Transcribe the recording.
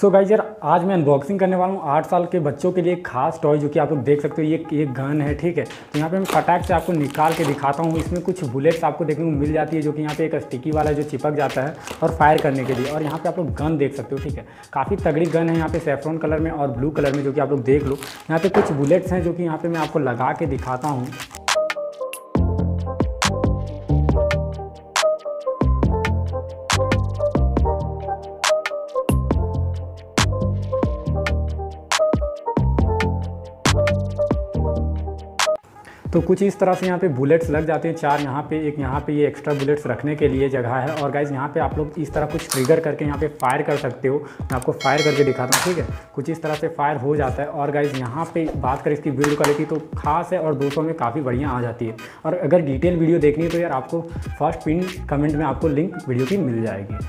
सो so guys यार, आज मैं अनबॉक्सिंग करने वाला हूँ। आठ साल के बच्चों के लिए एक खास टॉय जो कि आप लोग देख सकते हो, ये एक गन है, ठीक है? तो यहाँ पे मैं फटाक से आपको निकाल के दिखाता हूँ। इसमें कुछ बुलेट्स आपको देखने को मिल जाती है, जो कि यहाँ पे एक स्टिकी वाला जो चिपक जाता है और फायर करने के लिए। और यहाँ पे आप लोग गन देख सकते हो, ठीक है? काफ़ी तगड़ी गन है यहाँ पे सेफ्रॉन कलर में और ब्लू कलर में, जो कि आप लोग देख लो। यहाँ पे कुछ बुलेट्स हैं, जो कि यहाँ पे मैं आपको लगा के दिखाता हूँ। तो कुछ इस तरह से यहाँ पे बुलेट्स लग जाते हैं, चार यहाँ पे, एक यहाँ पे ये एक्स्ट्रा बुलेट्स रखने के लिए जगह है। और गाइज़ यहाँ पे आप लोग इस तरह कुछ ट्रिगर करके यहाँ पे फायर कर सकते हो। मैं आपको फायर करके दिखाता हूँ, ठीक है? कुछ इस तरह से फायर हो जाता है। और गाइज़ यहाँ पे बात करें इसकी वीडियो क्वालिटी तो खास है और दोस्तों में काफ़ी बढ़िया आ जाती है। और अगर डिटेल वीडियो देखनी है तो यार आपको फ़र्स्ट पिन कमेंट में आपको लिंक वीडियो की मिल जाएगी।